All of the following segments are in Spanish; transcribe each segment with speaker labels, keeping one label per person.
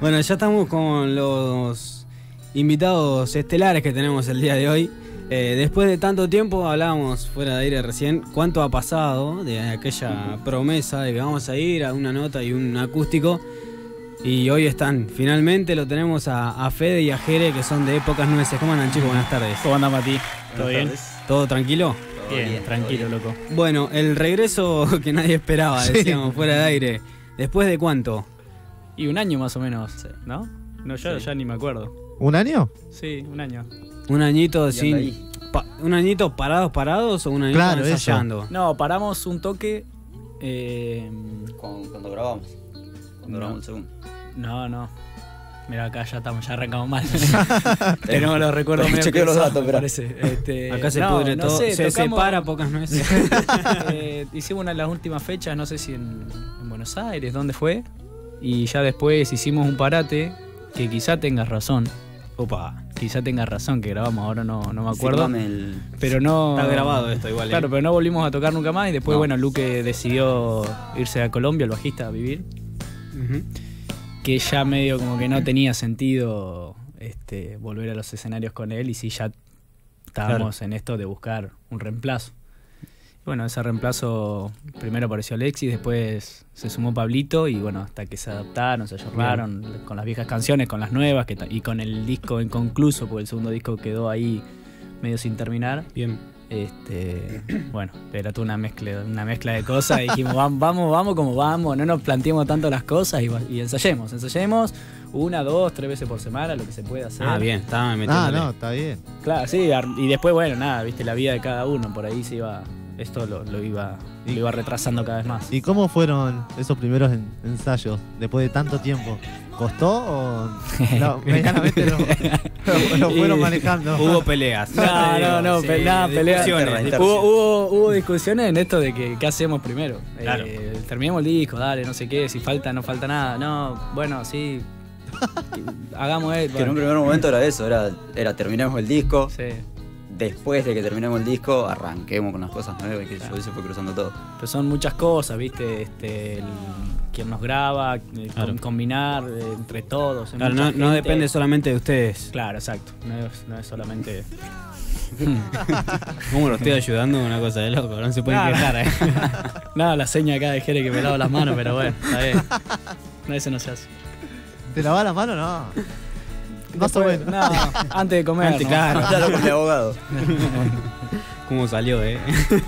Speaker 1: Bueno, ya estamos con los invitados estelares que tenemos el día de hoy. Eh, después de tanto tiempo, hablábamos fuera de aire recién, cuánto ha pasado de aquella promesa de que vamos a ir a una nota y un acústico. Y hoy están, finalmente lo tenemos a, a Fede y a Jere, que son de épocas nueces. ¿Cómo andan chicos? Buenas tardes.
Speaker 2: ¿Cómo anda Mati? ¿Todo bien?
Speaker 1: ¿Todo tranquilo?
Speaker 2: Bien, tranquilo, loco.
Speaker 1: Bueno, el regreso que nadie esperaba,
Speaker 2: Sí.
Speaker 1: decíamos, fuera de aire. ¿Después de cuánto?
Speaker 2: Y un año más o menos, ¿no? No, yo
Speaker 1: Sí.
Speaker 2: ya ni me acuerdo.
Speaker 3: ¿Un año?
Speaker 2: Sí, un año.
Speaker 1: ¿Un añito sin. pa- ¿Un añito parados, parados o un añito
Speaker 3: Claro, eso.
Speaker 1: ensayando?
Speaker 2: No, paramos un toque. eh,
Speaker 4: Cuando, cuando grabamos. Cuando
Speaker 2: No.
Speaker 4: grabamos el segundo.
Speaker 2: no, no. Mira, acá ya estamos, ya arrancamos mal. Tenemos los recuerdos
Speaker 4: Chequeo
Speaker 2: medio
Speaker 4: los
Speaker 2: pesados,
Speaker 4: datos,
Speaker 2: parece. Este,
Speaker 1: Acá se
Speaker 2: no,
Speaker 1: pudre
Speaker 2: no
Speaker 1: todo.
Speaker 2: sé,
Speaker 1: se
Speaker 2: tocamos-
Speaker 1: separa pocas nueces.
Speaker 2: Eh, hicimos una de las últimas fechas, no sé si en, en Buenos Aires, ¿dónde fue? Y ya después hicimos un parate que quizá tengas razón.
Speaker 1: Opa.
Speaker 2: Quizá tengas razón, que grabamos ahora, no, no me acuerdo.
Speaker 4: El-
Speaker 2: Pero no.
Speaker 1: Está grabado esto igual. ¿eh?
Speaker 2: Claro, pero no volvimos a tocar nunca más y después,
Speaker 4: No.
Speaker 2: bueno, Luque decidió irse a Colombia, el bajista, a vivir. Que ya medio como que no tenía sentido este, volver a los escenarios con él y sí ya estábamos en esto de buscar un reemplazo. Bueno, ese reemplazo primero apareció Alexis, después se sumó Pablito y bueno, hasta que se adaptaron, se ayornaron con las viejas canciones, con las nuevas que y con el disco inconcluso, porque el segundo disco quedó ahí medio sin terminar.
Speaker 1: Bien.
Speaker 2: Este, bueno, era toda una mezcla, una mezcla de cosas y dijimos, "Vam- vamos, vamos como vamos, no nos planteemos tanto las cosas y, va- y ensayemos, ensayemos una, dos, tres veces por semana, lo que se pueda hacer.
Speaker 1: Ah, bien, estaba
Speaker 3: Ah,
Speaker 1: metiéndole.
Speaker 3: no, está bien.
Speaker 2: Claro, sí, ar- y después, bueno, nada, viste, la vida de cada uno, por ahí se iba, esto lo, lo iba, lo iba retrasando cada vez más.
Speaker 3: ¿Y cómo fueron esos primeros en- ensayos después de tanto tiempo? ¿Costó o no, medianamente lo, lo- lo fueron manejando?
Speaker 1: Hubo peleas.
Speaker 2: No, no, no, pe- nada, pelea.
Speaker 1: discusiones.
Speaker 4: Interna,
Speaker 2: Hubo, hubo, hubo discusiones en esto de que qué hacemos primero.
Speaker 1: Claro.
Speaker 2: Eh, terminemos el disco, dale, no sé qué, si falta, no falta nada. No, bueno, sí. Hagamos esto.
Speaker 4: Que en un primer momento era eso, era, era terminemos el disco,
Speaker 2: Sí.
Speaker 4: Después de que terminemos el disco, arranquemos con las cosas nuevas y que yo y se fue cruzando todo.
Speaker 2: Pero son muchas cosas, ¿viste? Este, el- quién nos graba, eh, com-
Speaker 1: Claro.
Speaker 2: combinar eh, entre todos.
Speaker 1: Claro, no, no depende solamente de ustedes.
Speaker 2: Claro, exacto. No es, no es solamente.
Speaker 1: ¿Cómo lo estoy ayudando? Una cosa de loco, no se puede
Speaker 2: Claro.
Speaker 1: quejar, ¿eh?
Speaker 2: Nada, la seña acá de Jere que me lavo las manos, pero bueno, está bien. No, eso no se hace.
Speaker 3: ¿Te lavas la mano? No. Más o menos.
Speaker 2: No, antes de comer.
Speaker 1: Antes,
Speaker 2: ¿no?
Speaker 1: claro.
Speaker 4: Claro, con el abogado.
Speaker 1: ¿Cómo salió, eh?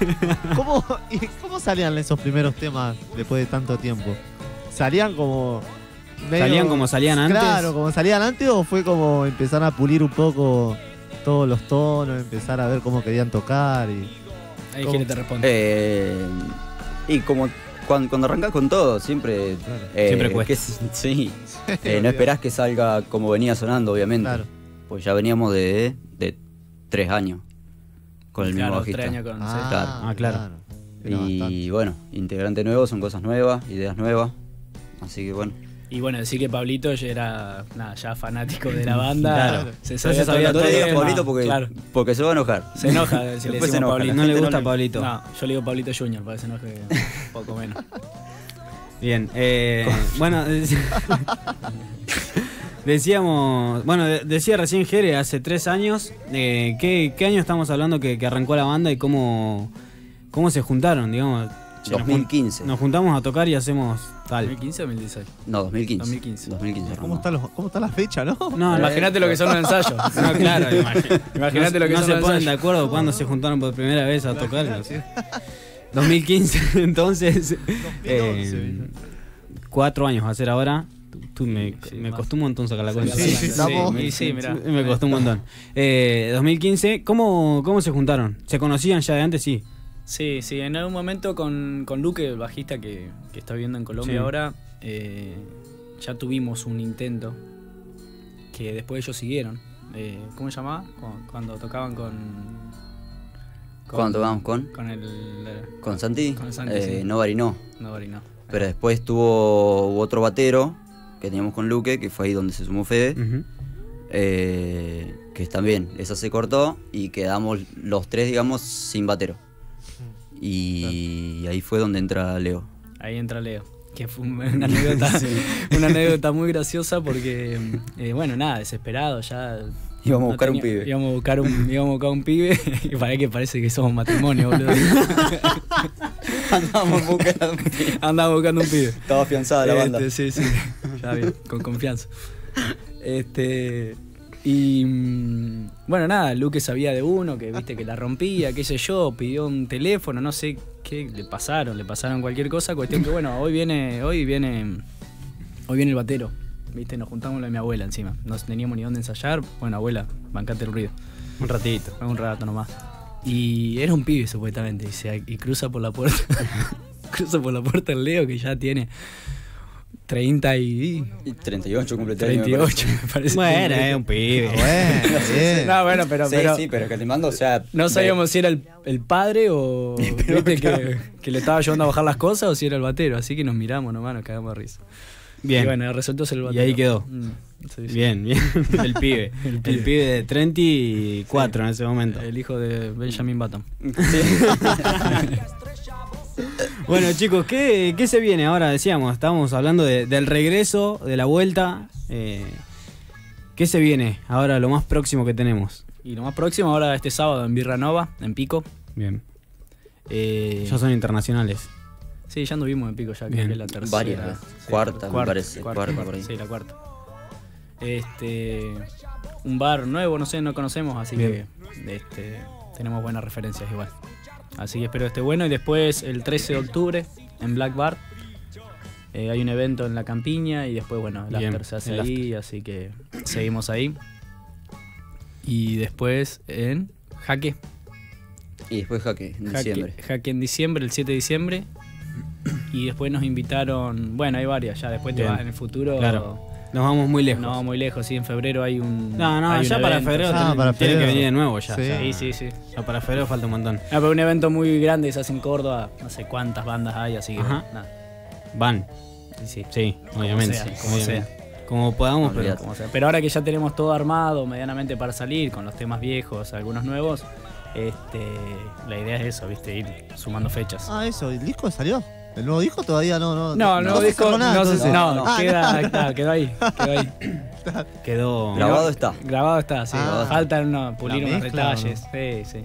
Speaker 3: ¿Cómo, y ¿Cómo salían esos primeros temas después de tanto tiempo? ¿Salían como. medio-
Speaker 1: ¿Salían como salían antes?
Speaker 3: Claro, como salían antes o fue como empezar a pulir un poco todos los tonos, empezar a ver cómo querían tocar y.
Speaker 2: Ahí Jere te responde.
Speaker 4: Eh, y como cuando, cuando arrancas con todo, siempre.
Speaker 3: Claro.
Speaker 4: eh,
Speaker 1: Siempre cuesta.
Speaker 4: que sí. Eh, no esperás que salga como venía sonando, obviamente.
Speaker 3: Claro.
Speaker 4: Pues ya veníamos de, de tres años con el
Speaker 2: claro,
Speaker 4: mismo
Speaker 2: tres
Speaker 4: bajista.
Speaker 2: años con.
Speaker 3: Ah,
Speaker 4: claro.
Speaker 1: Ah, claro.
Speaker 4: Y bueno, integrante nuevo, son cosas nuevas, ideas nuevas. Así que bueno.
Speaker 2: Y bueno, decir que Pablito ya era nada, ya fanático de la banda.
Speaker 1: Claro.
Speaker 2: Se sabía
Speaker 1: se sabía
Speaker 2: todo
Speaker 4: No le digas. Pablito porque,
Speaker 2: Claro.
Speaker 4: porque se va a enojar.
Speaker 2: Se enoja si le decimos. Pablito.
Speaker 1: No le gusta
Speaker 4: no-
Speaker 1: Pablito.
Speaker 2: No, yo le digo Pablito Junior para que se enoje un poco menos.
Speaker 1: Bien, eh, bueno, dec- decíamos, bueno, de- decía recién Jere, hace tres años, eh, ¿qué, qué año estamos hablando que, que arrancó la banda y cómo, cómo se juntaron, digamos? Che, nos jun-
Speaker 4: 2015.
Speaker 1: Nos juntamos a tocar y hacemos tal.
Speaker 2: ¿2015 o 2016?
Speaker 4: No, 2015.
Speaker 2: 2015.
Speaker 4: 2015.
Speaker 3: ¿Cómo está, los- ¿Cómo está la fecha, no?
Speaker 1: No,
Speaker 2: Imagínate lo que son los ensayos.
Speaker 1: No, claro,
Speaker 2: Imagínate
Speaker 1: no,
Speaker 2: lo que
Speaker 1: no
Speaker 2: son
Speaker 1: se
Speaker 2: los
Speaker 1: ponen de
Speaker 2: ensayos.
Speaker 1: acuerdo cuando se juntaron por primera vez a tocar. no sé. 2015, entonces, eh, cuatro años va a ser ahora. Tú, tú me,
Speaker 2: Sí,
Speaker 1: me costó un montón sacar la cuenta.
Speaker 3: Sí, sí,
Speaker 2: Sí, sí, mirá.
Speaker 1: Me costó un montón. Eh, 2015, ¿cómo, ¿cómo se juntaron? ¿Se conocían ya de antes? Sí.
Speaker 2: Sí, sí, en algún momento con, con Luque, el bajista que, que está viviendo en Colombia
Speaker 1: Sí.
Speaker 2: ahora, eh, ya tuvimos un intento que después ellos siguieron. Eh, ¿Cómo se llamaba? Cu- Cuando, tocaban con, con-
Speaker 4: Cuando tocábamos con,
Speaker 2: Con el... eh,
Speaker 4: con Santi,
Speaker 2: Con Santi,
Speaker 4: eh,
Speaker 2: sí.
Speaker 4: No.
Speaker 2: Nobody, no.
Speaker 4: Pero después tuvo otro batero que teníamos con Luque, que fue ahí donde se sumó Fede. Eh, que también, esa se cortó y quedamos los tres, digamos, sin batero. Y ahí fue donde entra Leo.
Speaker 2: Ahí entra Leo. que fue una anécdota, una anécdota muy graciosa porque, eh, bueno, nada, desesperado ya.
Speaker 4: Íbamos a
Speaker 2: no
Speaker 4: buscar un pibe.
Speaker 2: Íbamos a buscar un, íbamos a buscar un pibe y para que parece que somos matrimonio, boludo.
Speaker 4: Andábamos en busca de un pibe.
Speaker 2: Buscando un pibe.
Speaker 4: Estaba afianzada la banda.
Speaker 2: Este, sí, sí. Ya bien, con confianza. Este. Y. mm, Bueno, nada, Luque sabía de uno que viste que la rompía, qué sé yo, pidió un teléfono, no sé qué le pasaron, le pasaron cualquier cosa. Cuestión que, bueno, hoy viene. Hoy viene. Hoy viene el batero. Viste, nos juntamos lo de mi abuela encima. No teníamos ni dónde ensayar. Bueno, abuela, bancate el ruido.
Speaker 1: Un ratito.
Speaker 2: Un rato nomás. Y era un pibe supuestamente. dice, Y cruza por la puerta. cruza por la puerta el Leo que ya tiene 30 y.
Speaker 4: Y 38 cumpleaños. me
Speaker 2: 38, me parece.
Speaker 1: Bueno, es un pibe.
Speaker 3: Ah, Bueno, bien.
Speaker 2: No, bueno, pero,
Speaker 4: Sí,
Speaker 2: pero
Speaker 4: sí, pero que te mando, o sea.
Speaker 2: no sabíamos si era el, el padre o
Speaker 4: Pero
Speaker 2: viste,
Speaker 4: claro.
Speaker 2: que, que le estaba ayudando a bajar las cosas o si era el batero. Así que nos miramos nomás, nos cagamos de risa.
Speaker 1: Bien.
Speaker 2: Y bueno, resultó ser el
Speaker 1: Y
Speaker 2: batero.
Speaker 1: ahí quedó.
Speaker 2: Mm, sí, sí.
Speaker 1: Bien, bien. El pibe. El pibe, de 34 en ese momento.
Speaker 2: El hijo de Benjamin Button.
Speaker 1: Bueno, chicos, ¿qué, qué se viene ahora? Decíamos, estábamos hablando de- del regreso, de la vuelta. eh, ¿Qué se viene ahora, lo más próximo que tenemos?
Speaker 2: Y lo más próximo ahora este sábado en Birra Nova, en Pico.
Speaker 1: Bien.
Speaker 2: Eh,
Speaker 1: Ya son internacionales.
Speaker 2: Sí, ya anduvimos en Pico ya,
Speaker 1: Bien.
Speaker 2: que es la tercera.
Speaker 4: Varias veces. Cuarta, me parece, cuarta por ahí.
Speaker 2: Sí, la cuarta. Este, un bar nuevo, no sé, no conocemos, así
Speaker 1: Bien.
Speaker 2: que este, tenemos buenas referencias igual. Así que espero que esté bueno. Y después, el 13 de octubre, en Black Bar, eh, hay un evento en la campiña y después, bueno, el
Speaker 1: Bien,
Speaker 2: after se hace ahí, así que seguimos ahí. Y después en Jaque.
Speaker 4: Y después jaque, en
Speaker 2: Jaque,
Speaker 4: diciembre.
Speaker 2: Jaque en diciembre, el 7 de diciembre. Y después nos invitaron, bueno, hay varias ya, después te vas en el futuro.
Speaker 1: Claro. Nos vamos muy lejos.
Speaker 2: No, muy lejos, sí, en febrero hay un.
Speaker 1: No, no, ya para
Speaker 2: evento.
Speaker 1: febrero,
Speaker 3: Ah,
Speaker 1: ten-
Speaker 3: para
Speaker 1: tiene que venir de nuevo ya.
Speaker 3: Sí.
Speaker 1: ya.
Speaker 2: Sí, sí, sí.
Speaker 1: Ya para febrero falta un montón.
Speaker 2: Ah, pero un evento muy grande que se hace en Córdoba, no sé cuántas bandas hay, así que
Speaker 1: Ajá.
Speaker 2: nada.
Speaker 1: Van,
Speaker 2: Sí, sí.
Speaker 1: sí, obviamente.
Speaker 2: sea,
Speaker 1: sí,
Speaker 2: como
Speaker 1: obviamente. Como podamos, pero.
Speaker 4: Olvídate.
Speaker 2: Como sea. Pero ahora que ya tenemos todo armado medianamente para salir, con los temas viejos, algunos nuevos, este, la idea es eso, viste, ir sumando fechas.
Speaker 3: Ah, eso, ¿el disco salió? ¿El nuevo disco todavía no? No,
Speaker 2: No, no,
Speaker 3: se
Speaker 2: disco,
Speaker 3: cerró nada,
Speaker 2: no, sé si-
Speaker 3: entonces.
Speaker 2: no,
Speaker 3: Ah,
Speaker 2: queda, quedó ahí, quedó ahí.
Speaker 1: Quedó.
Speaker 4: Grabado está.
Speaker 2: Grabado está, sí.
Speaker 3: Ah.
Speaker 2: Faltan uno, pulir
Speaker 3: La
Speaker 2: unos
Speaker 3: mezcla,
Speaker 2: detalles. Sí, sí.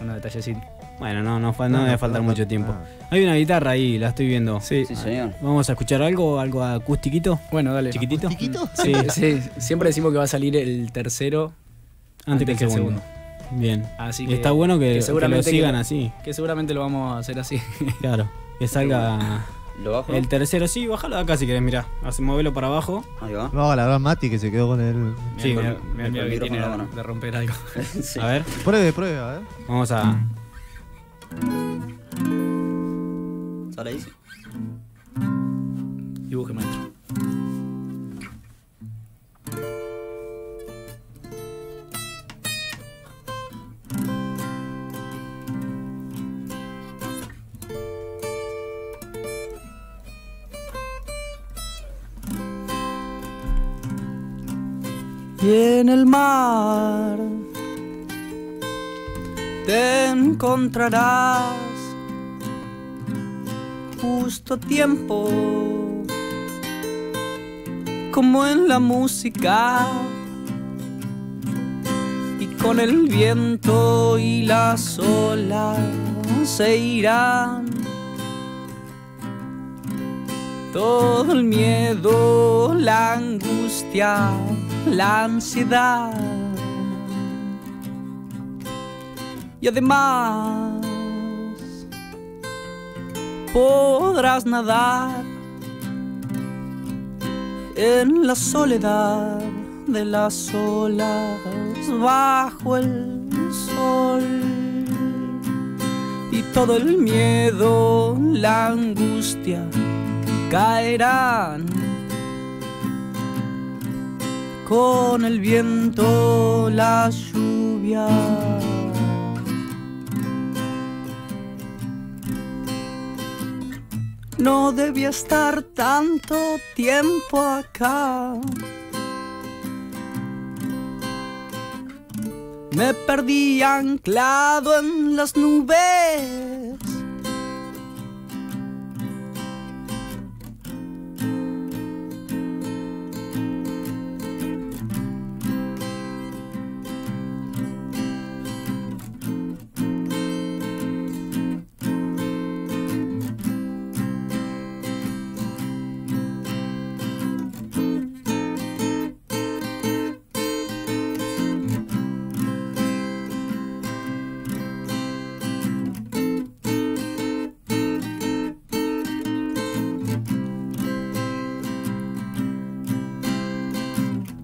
Speaker 2: Unos detallecitos.
Speaker 1: Bueno, no, no, no
Speaker 3: No,
Speaker 1: debe
Speaker 3: no,
Speaker 1: faltar
Speaker 3: no,
Speaker 1: mucho
Speaker 3: no,
Speaker 1: tiempo.
Speaker 3: nada.
Speaker 1: Hay una guitarra ahí, la estoy viendo.
Speaker 2: Sí.
Speaker 4: Sí, señor.
Speaker 1: Vamos a escuchar algo, algo acustiquito,
Speaker 2: Bueno, dale.
Speaker 1: chiquitito.
Speaker 3: ¿Chiquito?
Speaker 2: Sí, sí. Siempre decimos que va a salir el tercero
Speaker 1: Antes que el
Speaker 2: el
Speaker 1: segundo. Bien.
Speaker 2: Así
Speaker 1: Y
Speaker 2: que
Speaker 1: está bueno que,
Speaker 2: que
Speaker 1: lo sigan
Speaker 2: que-
Speaker 1: así.
Speaker 2: Que seguramente lo vamos a hacer así.
Speaker 1: Claro. Que salga
Speaker 4: ¿Lo bajo?
Speaker 1: el tercero. Sí, bájalo de acá si querés, mirá. Movelo para abajo.
Speaker 4: Ahí va.
Speaker 3: No, la gran Mati que se quedó con el.
Speaker 1: Sí,
Speaker 2: Mira, mira, mira que tiene de romper algo.
Speaker 4: Sí.
Speaker 1: A ver,
Speaker 3: Pruebe, pruebe, a ver.
Speaker 1: vamos a.
Speaker 4: ¿Sale ahí?
Speaker 2: Dibuje, maestro. Y en el mar te encontrarás justo a tiempo, como en la música, y con el viento y las olas se irán. Todo el miedo, la angustia, la ansiedad. Y además podrás nadar en la soledad de las olas bajo el sol. Y todo el miedo, la angustia caerán con el viento, la lluvia. No debía estar tanto tiempo acá. Me perdí anclado en las nubes.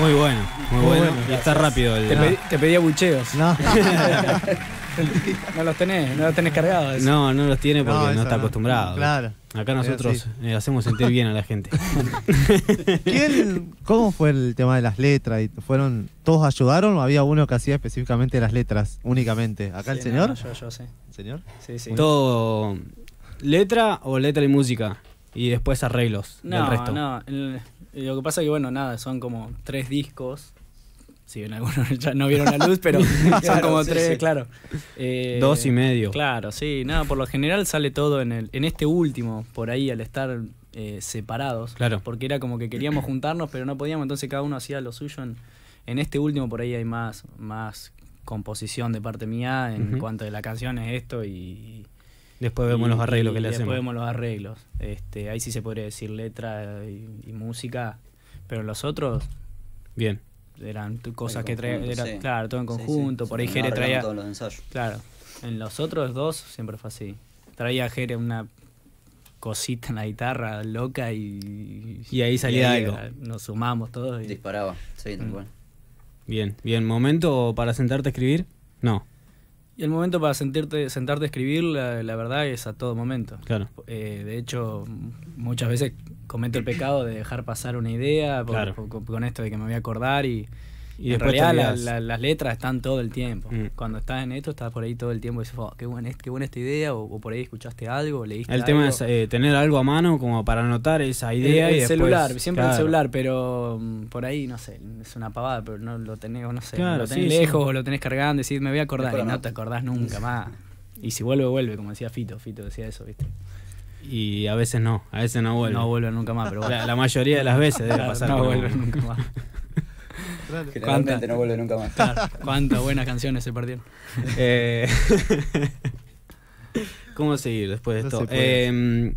Speaker 1: Muy bueno, muy,
Speaker 3: Muy
Speaker 1: bueno.
Speaker 3: bueno.
Speaker 1: Y está rápido el.
Speaker 2: Te, pedí, te pedía bucheos.
Speaker 3: No,
Speaker 2: No los tenés, no los tenés cargados.
Speaker 1: No, no los tiene porque no, está acostumbrado.
Speaker 3: Claro.
Speaker 1: Acá nosotros
Speaker 3: Sí.
Speaker 1: eh, hacemos sentir bien a la gente.
Speaker 3: ¿Quién, ¿Cómo fue el tema de las letras? ¿Y ¿Fueron, ¿Todos ayudaron o había uno que hacía específicamente las letras únicamente? ¿Acá el
Speaker 2: Sí,
Speaker 3: señor?
Speaker 2: no, yo, yo sé.
Speaker 3: ¿El señor?
Speaker 2: Sí, sí.
Speaker 1: Todo letra o letra y música. Y después arreglos
Speaker 2: No,
Speaker 1: del resto.
Speaker 2: no. el- lo que pasa es que, bueno, nada, son como tres discos. Si bien algunos ya no vieron la luz, pero son como
Speaker 4: sí,
Speaker 2: tres,
Speaker 4: sí.
Speaker 2: claro. Eh,
Speaker 1: Dos y medio.
Speaker 2: Claro, sí. Nada, por lo general sale todo en, el, en este último, por ahí, al estar eh, separados.
Speaker 1: Claro.
Speaker 2: Porque era como que queríamos juntarnos, pero no podíamos, entonces cada uno hacía lo suyo. En, en este último, por ahí hay más, más composición de parte mía en cuanto de la canción es esto y,
Speaker 1: Después vemos
Speaker 2: y-
Speaker 1: los arreglos
Speaker 2: y
Speaker 1: que le
Speaker 2: después
Speaker 1: hacemos.
Speaker 2: vemos los arreglos. Este, ahí sí se podría decir letra y, y música, pero los otros
Speaker 1: Bien.
Speaker 2: eran cosas
Speaker 4: En
Speaker 2: que traía,
Speaker 4: conjunto,
Speaker 2: era,
Speaker 4: sí.
Speaker 2: claro, todo en
Speaker 4: Sí, sí.
Speaker 2: conjunto. Por ahí Jere traía,
Speaker 4: todos los ensayos.
Speaker 2: claro, en los otros dos siempre fue así. Traía Jere una cosita en la guitarra loca y
Speaker 1: Y ahí salía
Speaker 2: ahí,
Speaker 1: algo.
Speaker 2: Nos sumamos todos. Y,
Speaker 4: Disparaba, sí, tal
Speaker 2: Mm.
Speaker 4: cual.
Speaker 1: Bien. Bien. ¿Momento para sentarte a escribir? No.
Speaker 2: Y el momento para sentirte, sentarte a escribir, la, la verdad es a todo momento.
Speaker 1: Claro.
Speaker 2: Eh, de hecho, muchas veces cometo el pecado de dejar pasar una idea por-
Speaker 1: Claro.
Speaker 2: por- con esto de que me voy a acordar y,
Speaker 1: Y
Speaker 2: en realidad la-
Speaker 1: olvidás.
Speaker 2: la- las letras están todo el tiempo.
Speaker 1: Mm.
Speaker 2: Cuando estás en esto, estás por ahí todo el tiempo y dices, "Oh, qué, buena, qué buena esta idea, o, o por ahí escuchaste algo, o leíste
Speaker 1: El tema
Speaker 2: algo.
Speaker 1: es eh, tener algo a mano como para anotar esa
Speaker 2: El-
Speaker 1: idea
Speaker 2: el,
Speaker 1: y después-
Speaker 2: celular, siempre el
Speaker 1: claro.
Speaker 2: celular, pero mm, por ahí, no sé, es una pavada, pero no lo tenés, no sé,
Speaker 1: Claro,
Speaker 2: lo tenés
Speaker 1: sí, sí.
Speaker 2: lejos o lo tenés cargando, decís, me voy a acordar, y
Speaker 4: no.
Speaker 2: te acordás nunca más. Y si vuelve, vuelve, como decía Fito, Fito decía eso, ¿viste?
Speaker 1: Y a veces no, a veces no vuelve.
Speaker 2: No vuelve nunca más, pero bueno.
Speaker 1: la, la mayoría de las veces debe
Speaker 2: Claro,
Speaker 1: pasar.
Speaker 2: no vuelve nunca más.
Speaker 4: Generalmente
Speaker 2: ¿Cuánta?
Speaker 4: no vuelve nunca más.
Speaker 2: Claro, cuántas buenas canciones se perdieron.
Speaker 1: Eh, ¿Cómo seguir después de
Speaker 3: No
Speaker 1: esto? Eh,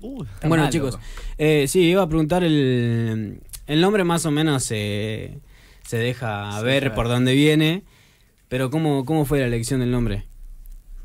Speaker 1: bueno,
Speaker 2: mal,
Speaker 1: chicos, eh, sí, iba a preguntar el, el nombre más o menos eh, se deja ver por dónde viene, pero ¿cómo, ¿cómo fue la elección del nombre?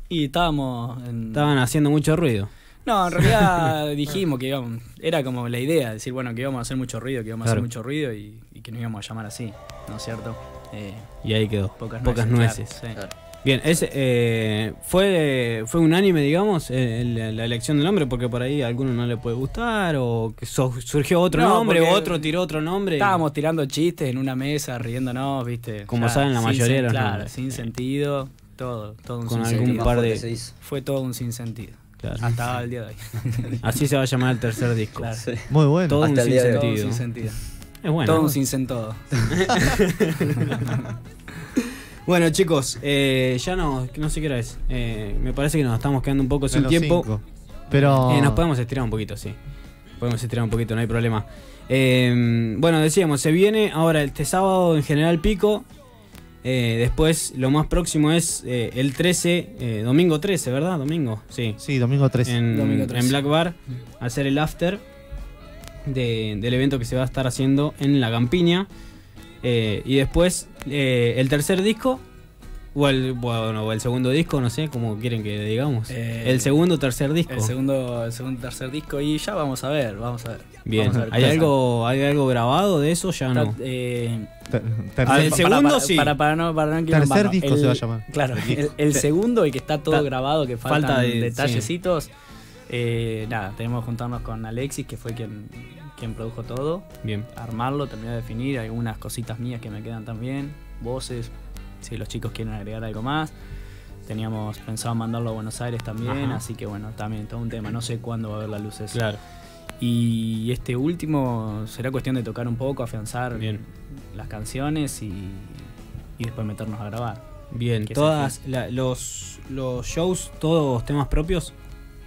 Speaker 2: Y estábamos en...
Speaker 1: Estaban haciendo mucho ruido.
Speaker 2: No, en realidad dijimos que íbamos... Era como la idea, decir, bueno, que íbamos a hacer mucho ruido, que íbamos a hacer mucho ruido y, y que nos íbamos a llamar así, ¿no es cierto? Eh,
Speaker 1: Y ahí quedó.
Speaker 2: pocas,
Speaker 1: Pocas
Speaker 2: nueces.
Speaker 1: nueces.
Speaker 2: claro, sí.
Speaker 4: Claro.
Speaker 1: Bien, ese, eh, fue, fue unánime, digamos, eh, la, la elección del nombre, porque por ahí a alguno no le puede gustar, o que so- surgió otro
Speaker 2: No,
Speaker 1: nombre, o otro tiró otro nombre.
Speaker 2: Estábamos tirando chistes en una mesa, riéndonos, ¿viste?
Speaker 1: Como saben la
Speaker 2: sin
Speaker 1: mayoría de los
Speaker 2: Claro,
Speaker 1: nombres.
Speaker 2: sin sentido, todo, todo un
Speaker 1: Con
Speaker 2: sin
Speaker 1: algún
Speaker 2: sentido.
Speaker 1: par de-.
Speaker 2: Fue todo un sinsentido.
Speaker 1: Claro.
Speaker 2: Hasta el día de hoy.
Speaker 1: Así se va a llamar el tercer disco.
Speaker 2: Claro.
Speaker 4: Sí.
Speaker 3: Muy bueno.
Speaker 1: Todo un
Speaker 4: el de hoy.
Speaker 2: Todo un
Speaker 1: sinsentido.
Speaker 2: sinsentido.
Speaker 1: Es bueno.
Speaker 2: Todo un sin todo.
Speaker 1: Bueno, chicos, eh, ya no, no sé qué hora es. Eh, me parece que nos estamos quedando un poco sin
Speaker 3: Menos
Speaker 1: tiempo.
Speaker 3: cinco. Pero.
Speaker 1: Eh, nos podemos estirar un poquito, sí. Podemos estirar un poquito, no hay problema. Eh, bueno, decíamos, se viene ahora este sábado en General Pico. Eh, después, lo más próximo es eh, el 13, eh, domingo 13, ¿verdad? Domingo, sí.
Speaker 3: Sí, domingo 13.
Speaker 1: En,
Speaker 2: Domingo 13.
Speaker 1: en Black Bar, hacer el after de- del evento que se va a estar haciendo en la campiña. Eh, y después, eh, el tercer disco. O el, bueno, o el segundo disco, no sé cómo quieren que digamos.
Speaker 2: Eh,
Speaker 1: el segundo o tercer disco.
Speaker 2: El segundo, el segundo tercer disco y ya vamos a ver, vamos a ver.
Speaker 1: Bien,
Speaker 2: Vamos a ver
Speaker 1: ¿hay algo, ¿hay algo grabado de eso? Ya no.
Speaker 2: Eh,
Speaker 3: tercer-
Speaker 1: Ah, el segundo
Speaker 2: para,
Speaker 1: sí.
Speaker 2: Para, para no, para no.
Speaker 3: Tercer disco
Speaker 2: El-
Speaker 3: se va a llamar.
Speaker 2: Claro,
Speaker 3: El
Speaker 2: el, el segundo y que está todo
Speaker 1: Ta-
Speaker 2: grabado, que faltan
Speaker 1: falta de-
Speaker 2: detallecitos. Eh, nada, tenemos que juntarnos con Alexis, que fue quien, quien produjo todo.
Speaker 1: Bien.
Speaker 2: Armarlo, terminar de definir algunas cositas mías que me quedan también. Voces, si los chicos quieren agregar algo más. Teníamos pensado mandarlo a Buenos Aires también,
Speaker 1: Ajá.
Speaker 2: así que bueno, también todo un tema. No sé cuándo va a ver la luz eso.
Speaker 1: Claro.
Speaker 2: Y este último será cuestión de tocar un poco, afianzar
Speaker 1: Bien.
Speaker 2: las canciones y, y después meternos a grabar.
Speaker 1: Bien. Todas la- los, los shows, todos temas propios.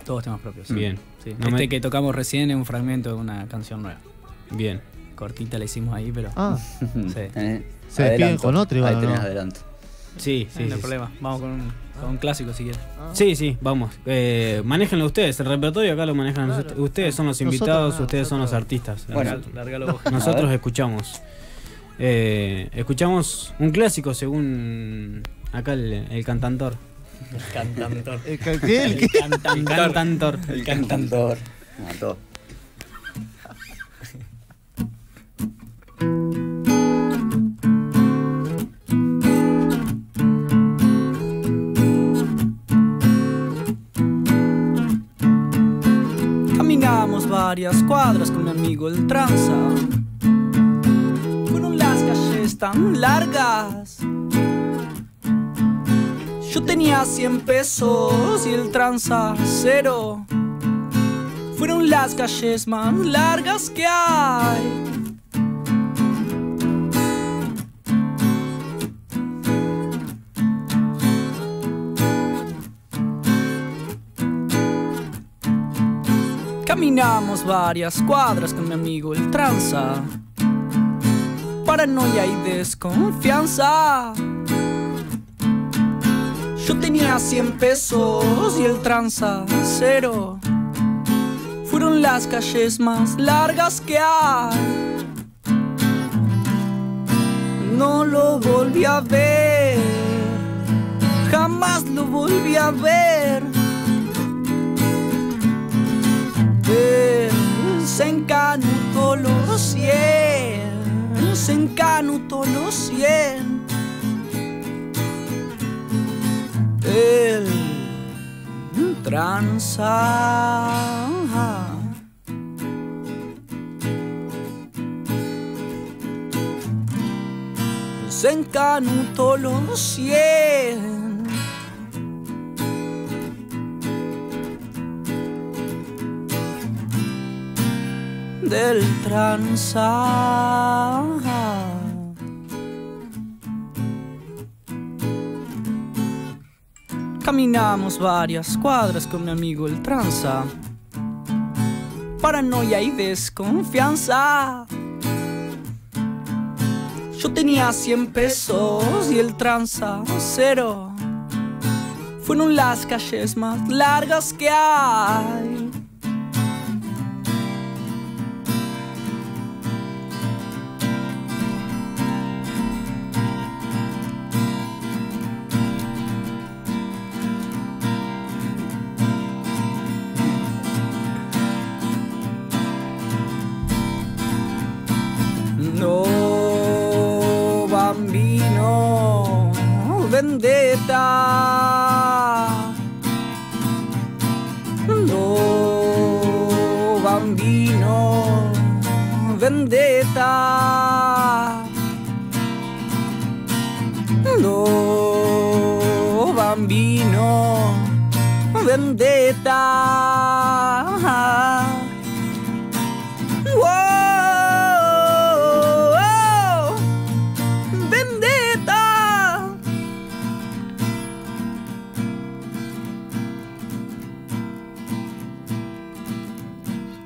Speaker 2: Todos temas propios. sí.
Speaker 1: Bien.
Speaker 5: Sí,
Speaker 1: No
Speaker 5: este
Speaker 1: me-
Speaker 5: que tocamos recién es un fragmento de una canción nueva.
Speaker 1: Bien.
Speaker 5: Cortita la hicimos ahí, pero.
Speaker 3: Ah,
Speaker 5: Sí.
Speaker 3: Se despiden con otro igual,
Speaker 4: Ahí
Speaker 3: ¿o
Speaker 4: tenés
Speaker 3: no?
Speaker 4: adelanto.
Speaker 1: Sí,
Speaker 5: Sí,
Speaker 1: sí.
Speaker 5: no
Speaker 1: sí,
Speaker 5: hay problema. Vamos con un, con un clásico si quieres.
Speaker 1: Sí, sí, vamos. Eh, manéjenlo ustedes. El repertorio acá lo manejan
Speaker 5: Claro.
Speaker 1: ust- ustedes. son los
Speaker 3: Nosotros
Speaker 1: invitados, ustedes son los artistas.
Speaker 4: Bueno.
Speaker 1: Nosotros-. Nosotros escuchamos. Eh, escuchamos un clásico según acá el, el cantantor.
Speaker 5: Cantautor.
Speaker 3: Eh, ¿qué- qué? ¿El?
Speaker 1: El cantantor.
Speaker 4: El. Mató.
Speaker 2: Caminamos varias cuadras con mi amigo el tranza. Fueron las calles tan largas. Yo tenía 100 pesos y el tranza cero. Fueron las calles más largas que hay. Caminamos varias cuadras con mi amigo el tranza. Paranoia y desconfianza. Yo tenía 100 pesos y el tranza cero. Fueron las calles más largas que hay. No lo volví a ver. Jamás lo volví a ver. Él se encanutó los cien, se encanutó los cien. Él tranza. Se encanutó los cien. Del tranza. Caminamos varias cuadras con mi amigo el tranza. Paranoia y desconfianza. Yo tenía 100 pesos y el tranza cero. Fueron las calles más largas que hay. Vendetta. No, bambino, vendetta. Wow, vendetta.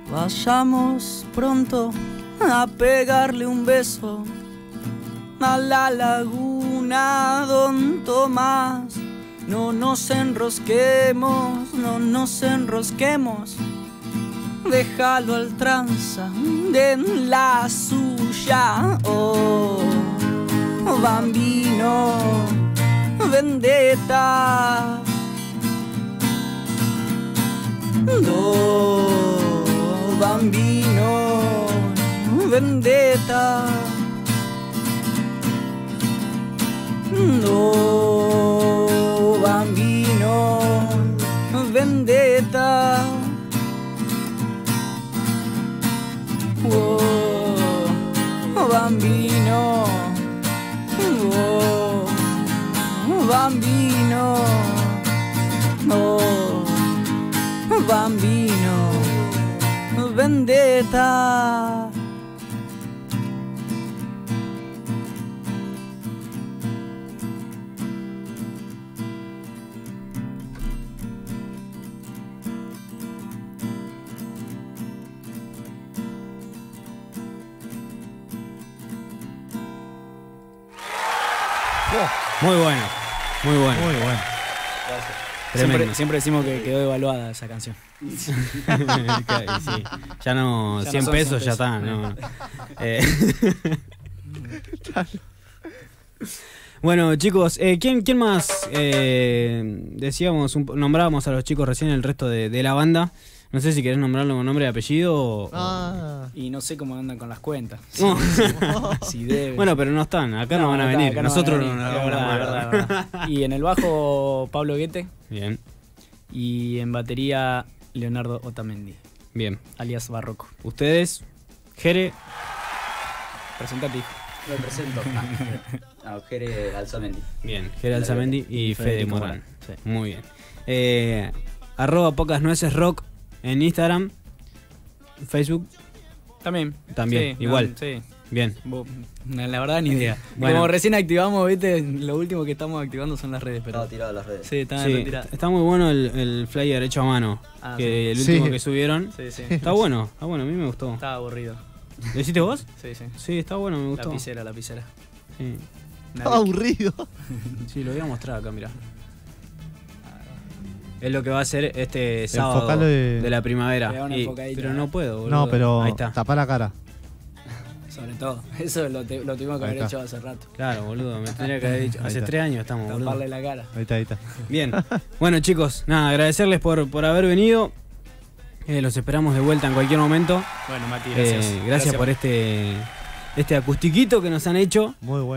Speaker 2: Vayamos pronto a pegarle un beso a la laguna, don Tomás. No nos enrosquemos, no nos enrosquemos. Déjalo al tranza de la suya. Oh, bambino, vendetta. No, bambino, vendetta. No, bambino, vendetta. Oh, bambino, oh, bambino, oh, bambino, vendetta.
Speaker 1: Muy bueno, muy bueno.
Speaker 3: Muy bueno.
Speaker 1: Tremendo.
Speaker 2: Siempre, siempre decimos que quedó evaluada esa canción.
Speaker 1: Sí. Ya no,
Speaker 2: Ya no
Speaker 1: 100
Speaker 2: son
Speaker 1: pesos
Speaker 2: 100
Speaker 1: ya está. no. Eh, bueno, chicos, eh, ¿quién, ¿quién más? eh, decíamos, un po- nombrábamos a los chicos recién el resto de, de la banda. No sé si querés nombrarlo con nombre y apellido o-
Speaker 3: Ah.
Speaker 2: Y no sé cómo andan con las cuentas.
Speaker 1: No.
Speaker 2: Si deben.
Speaker 1: Bueno, pero no están, acá no, van a venir.
Speaker 2: acá no
Speaker 1: Nosotros no nos
Speaker 2: verdad, verdad. Y en el bajo, Pablo Guete.
Speaker 1: Bien,
Speaker 2: Y en batería, Leonardo Otamendi,
Speaker 1: bien.
Speaker 2: alias Barroco.
Speaker 1: Ustedes, Jere,
Speaker 2: Presentate, hijo.
Speaker 4: Me presento. Ah, Jere Alzamendi.
Speaker 1: bien, Jere Alzamendi y Fede
Speaker 2: Federico
Speaker 1: Morán.
Speaker 2: Morán, sí.
Speaker 1: Muy bien. Eh, arroba pocas nueces rock en Instagram, Facebook,
Speaker 2: También.
Speaker 1: También,
Speaker 2: Sí,
Speaker 1: igual.
Speaker 2: no, sí.
Speaker 1: bien.
Speaker 2: La verdad, ni idea.
Speaker 1: Bueno.
Speaker 2: Como recién activamos, viste, lo último que estamos activando son las redes, pero.
Speaker 4: Estaba tirado las redes.
Speaker 2: Sí, retiradas.
Speaker 1: está muy bueno el, el flyer hecho a mano.
Speaker 2: Ah,
Speaker 1: que el último
Speaker 3: Sí.
Speaker 1: que subieron.
Speaker 2: Sí, sí.
Speaker 1: Está bueno, está bueno, a mí me gustó.
Speaker 2: Estaba aburrido.
Speaker 1: ¿Lo hiciste vos?
Speaker 2: Sí, sí.
Speaker 1: Sí, está bueno, me gustó.
Speaker 2: Lapicera, lapicera.
Speaker 1: Sí.
Speaker 3: Estaba aburrido.
Speaker 1: Sí, lo voy a mostrar acá, mirá. Es lo que va a ser este sábado
Speaker 3: de-
Speaker 1: de la primavera. Y- pero no puedo, boludo.
Speaker 3: No, pero
Speaker 1: Ahí está.
Speaker 3: tapa la cara.
Speaker 2: Sobre todo. Eso lo, te- lo tuvimos que haber hecho hace rato.
Speaker 1: Claro, boludo, me tendría que haber dicho. Hace tres años estamos, boludo.
Speaker 2: Taparle la cara.
Speaker 3: Ahí está, ahí está.
Speaker 1: Bien. Bueno, chicos, nada, agradecerles por, por haber venido. Eh, los esperamos de vuelta en cualquier momento.
Speaker 2: Bueno, Mati,
Speaker 1: Eh,
Speaker 2: gracias.
Speaker 1: gracias, por este, este acustiquito que nos han hecho.
Speaker 3: Muy bueno.